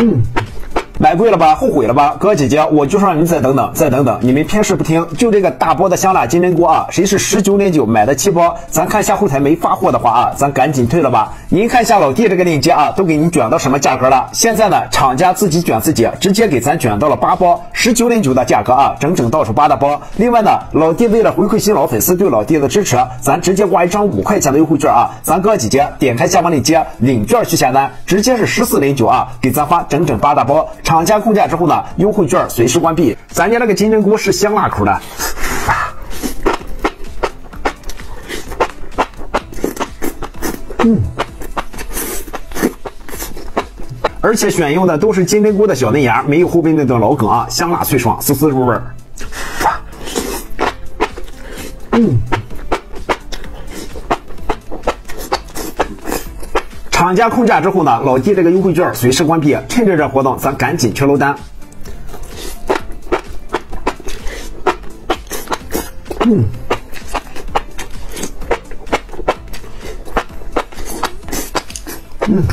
嗯。买贵了吧？后悔了吧？哥姐姐，我就说让你再等等，再等等。你们偏是不听，就这个大波的香辣金针菇啊，谁是十九点九买的七包？咱看一下后台没发货的话啊，咱赶紧退了吧。您看一下老弟这个链接啊，都给您卷到什么价格了？现在呢，厂家自己卷自己，直接给咱卷到了八包，十九点九的价格啊，整整到手八大包。另外呢，老弟为了回馈新老粉丝对老弟的支持，咱直接挂一张五块钱的优惠券啊。咱哥姐姐点开下方链接领券去下单，直接是十四点九啊，给咱发整整八大包。厂家控价之后呢，优惠券随时关闭。咱家那个金针菇是香辣口的，嗯，而且选用的都是金针菇的小嫩芽，没有后边那段老梗啊，香辣脆爽，丝丝入味儿。嗯。厂家控价之后呢，老弟这个优惠券随时关闭，趁着这活动，咱赶紧去搂单。嗯，嗯。